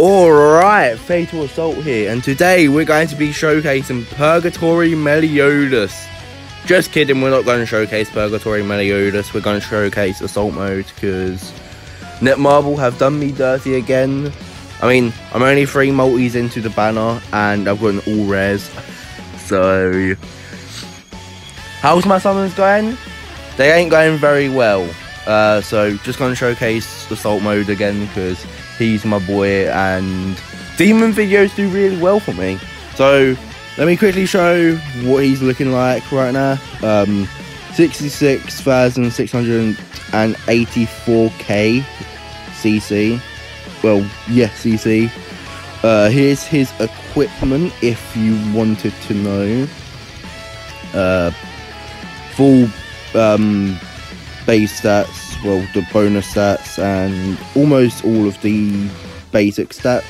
Alright, Fatal Assault here, and today we're going to be showcasing Purgatory Meliodas. Just kidding, we're not going to showcase Purgatory Meliodas, we're going to showcase Assault Mode, because Netmarble have done me dirty again. I mean, I'm only three multis into the banner, and I've gotten all rares, so... How's my summons going? They ain't going very well. Uh, so just going to showcase Assault Mode again because he's my boy and demon videos do really well for me. So let me quickly show what he's looking like right now. Um, 66,684k CC. Well, yeah, CC. Uh, here's his equipment if you wanted to know. Uh, full um, base stats, well, the bonus stats, and almost all of the basic stats.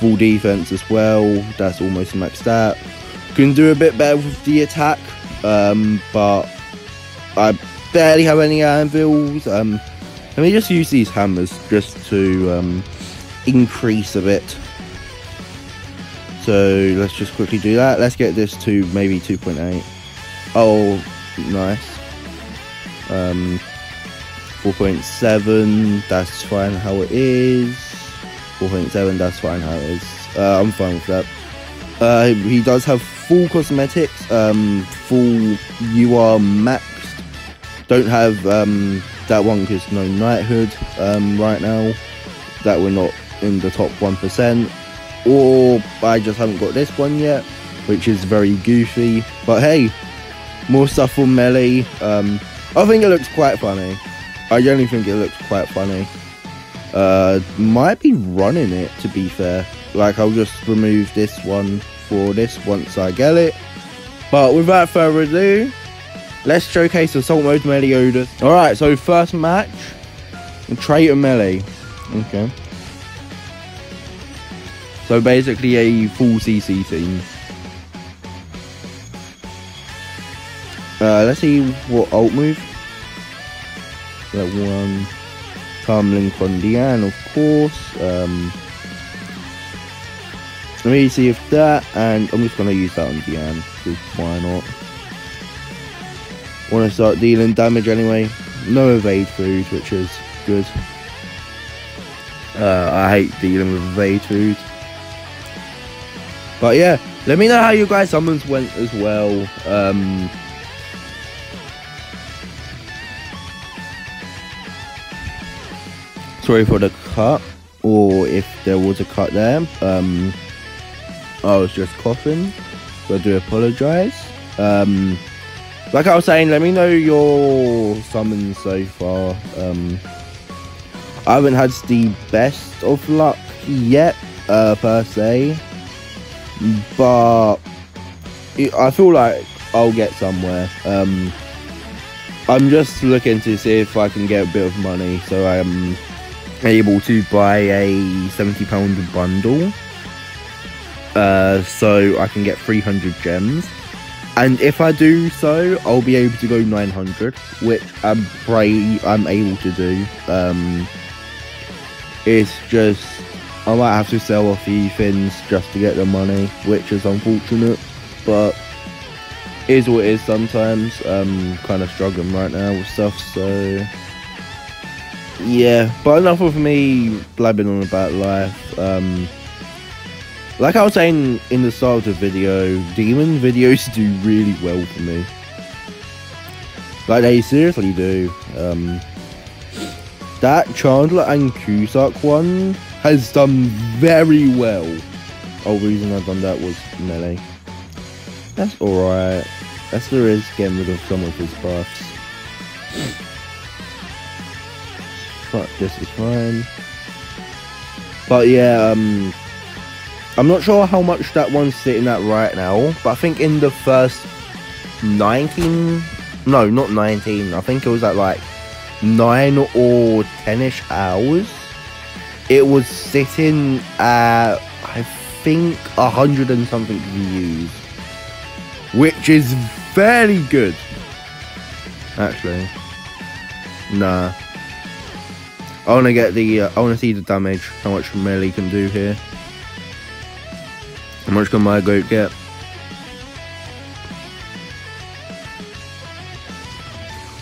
Full defense as well, that's almost maxed out. Can do a bit better with the attack, um, but I barely have any anvils. Um, let me just use these hammers just to um, increase a bit. So let's just quickly do that. Let's get this to maybe 2.8. Oh, nice. Um, 4.7, that's fine how it is. 4.7, that's fine how it is. Uh, I'm fine with that. Uh, he does have full cosmetics, um, full are maxed. Don't have um, that one because no knighthood um, right now. That we're not in the top 1%. Or I just haven't got this one yet, which is very goofy. But hey, more stuff for Meli. Um, I think it looks quite funny. I generally think it looks quite funny. Uh, might be running it to be fair. Like I'll just remove this one for this once I get it. But without further ado, let's showcase Assault Mode Meliodas. Alright, so first match, Traitor Meli. Okay. So basically a full CC team. Uh, let's see what alt move. That one. Tumbling Kondian, of course. Um, let me see if that, and I'm just going to use that on Diane, because why not? Want to start dealing damage anyway. No evade food, which is good. Uh, I hate dealing with evade food. But yeah, let me know how you guys' summons went as well. Um, sorry for the cut, or if there was a cut there. Um, I was just coughing, so I do apologize. Um, like I was saying, let me know your summons so far. Um, I haven't had the best of luck yet, uh, per se, but it, I feel like I'll get somewhere. Um, I'm just looking to see if I can get a bit of money, so I'm able to buy a 70 pound bundle. Uh, so I can get 300 gems. And if I do so I'll be able to go 900 which I'm pray I'm able to do. Um, it's just I might have to sell a few things just to get the money which is unfortunate but is what it is sometimes. I'm kind of struggling right now with stuff so yeah, but enough of me blabbing on about life. Um, like I was saying in the start of the video, demon videos do really well for me. Like they seriously do. Um, that Chandler and Cusack one has done very well. Oh, reason I've done that was Meli. That's alright. Esther is getting rid of some of his buffs. Fuck, this is fine. But yeah, um, I'm not sure how much that one's sitting at right now, but I think in the first 19, no, not 19, I think it was at like 9 or 10ish hours, it was sitting at, I think, 100 and something views, which is fairly good, actually. Nah. I want to get the. Uh, I want to see the damage. How much Meli can do here. How much can my goat get?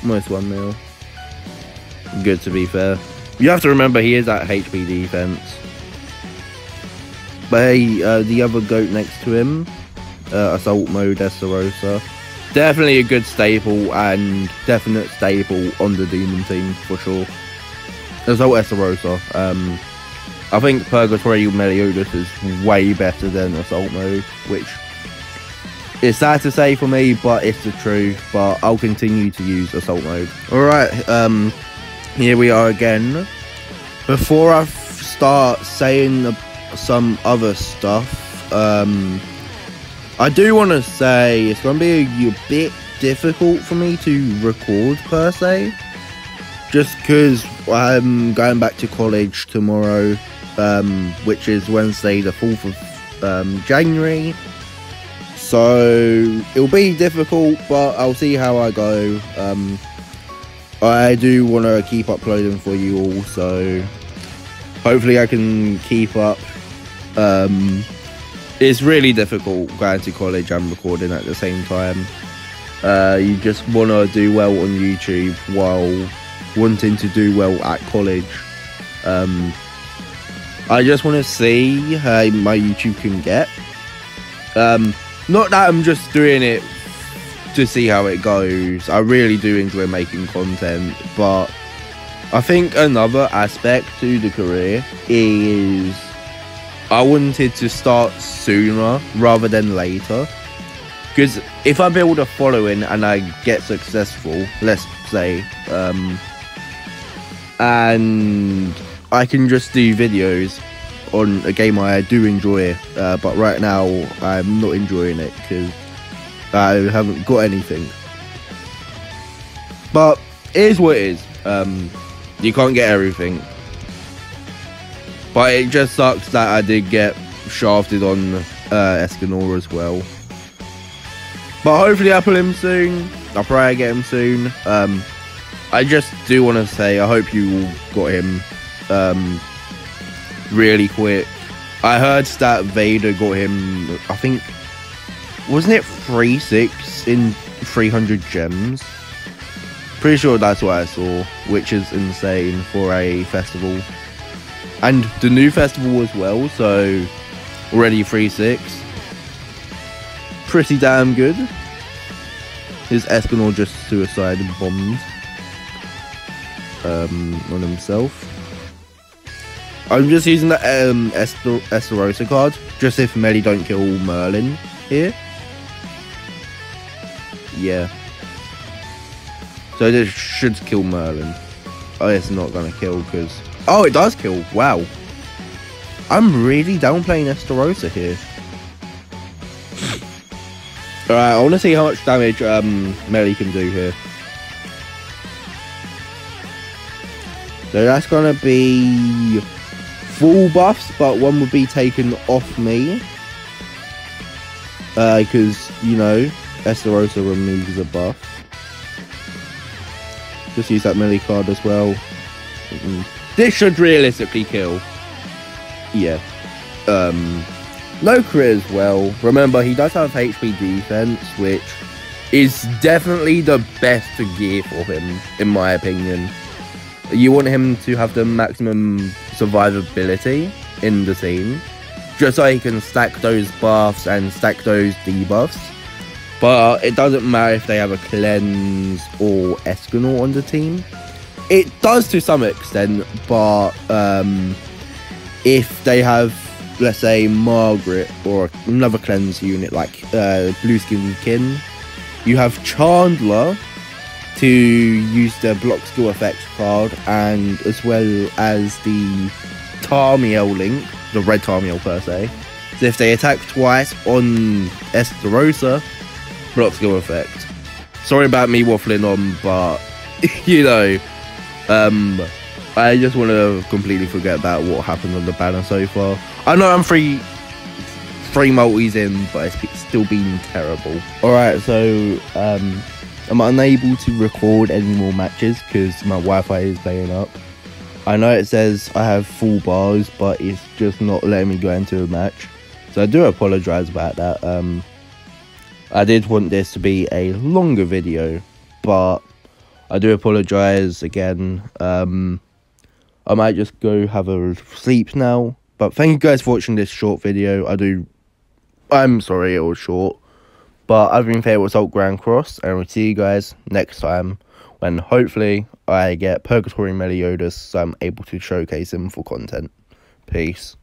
Almost one mil. Good to be fair. You have to remember he is at HP defense. But hey, uh, the other goat next to him, uh, Assault Mode Estarossa. Definitely a good staple and definite staple on the Demon team for sure. Assault Estarossa. Um, I think Purgatory Meliodas is way better than Assault Mode, which is sad to say for me, but it's the truth. But I'll continue to use Assault Mode. Alright, um, here we are again. Before I start saying some other stuff, um, I do want to say it's going to be a, a bit difficult for me to record per se. Just because I'm going back to college tomorrow, um, which is Wednesday, the 4th of um, January. So it'll be difficult, but I'll see how I go. Um, I do want to keep uploading for you all, so hopefully I can keep up. Um, it's really difficult going to college and recording at the same time. Uh, you just want to do well on YouTube while wanting to do well at college. Um, I just want to see how my YouTube can get. Um, not that I'm just doing it to see how it goes. I really do enjoy making content, but I think another aspect to the career is I wanted to start sooner rather than later. Because if I build a following and I get successful, let's say, um, and I can just do videos on a game I do enjoy, uh, but right now I'm not enjoying it because I haven't got anything. But it is what it is. Um, you can't get everything. But it just sucks that I did get shafted on uh, Escanor as well. But hopefully I pull him soon. I'll probably get him soon. Um, I just do want to say I hope you got him um, really quick. I heard that Vader got him, I think, wasn't it 3 6 in 300 gems? Pretty sure that's what I saw, which is insane for a festival. And the new festival as well, so already 3 6. Pretty damn good. His Escanor just suicide bombed um, on himself. I'm just using the um, Ester- Estarossa card, just if Meli don't kill Merlin here. Yeah. So this should kill Merlin. Oh, it's not gonna kill because... Oh, it does kill. Wow. I'm really downplaying Estarossa here. Alright, I want to see how much damage um, Meli can do here. So that's gonna be full buffs, but one would be taken off me. Because, uh, you know, Estarossa removes a buff. Just use that Meli card as well. This should realistically kill. Yeah. Um, no crit as well. Remember, he does have HP defense, which is definitely the best gear for him, in my opinion. You want him to have the maximum survivability in the team, just so he can stack those buffs and stack those debuffs. But it doesn't matter if they have a cleanse or Escanor on the team. It does to some extent, but um, if they have, let's say, Margaret or another cleanse unit like uh, Blue Skin Kin, you have Chandler to use the block skill effect card and as well as the Tarmiel link, the red Tarmiel per se. So if they attack twice on Estarossa, block skill effect. Sorry about me waffling on, but you know, um, I just want to completely forget about what happened on the banner so far. I know I'm three, three multis in, but it's still been terrible. All right, so um, I'm unable to record any more matches because my Wi-Fi is playing up. I know it says I have full bars, but it's just not letting me go into a match. So I do apologise about that. Um, I did want this to be a longer video, but I do apologise again. Um, I might just go have a sleep now. But thank you guys for watching this short video. I do. I'm sorry it was short. But I've been Fatal Assault Grand Cross, and we'll see you guys next time when hopefully I get Purgatory Meliodas so I'm able to showcase him for content. Peace.